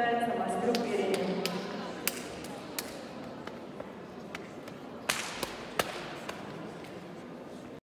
Senza mascherine.